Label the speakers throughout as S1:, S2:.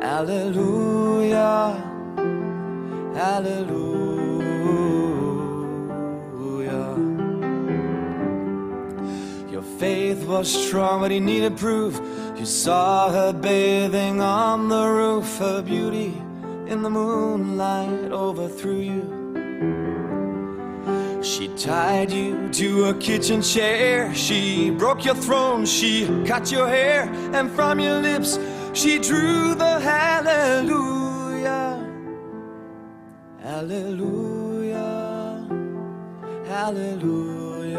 S1: Hallelujah. Hallelujah. Your faith was strong, but he needed proof. You saw her bathing on the roof, her beauty in the moonlight overthrew you. She tied you to a kitchen chair. She broke your throne. She cut your hair. And from your lips, she drew the hallelujah. Hallelujah. Hallelujah.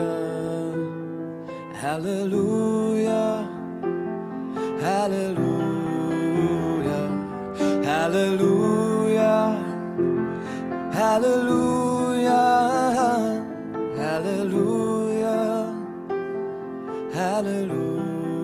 S1: Hallelujah. Hallelujah. Hallelujah. Hallelujah. Hallelujah. Hallelujah.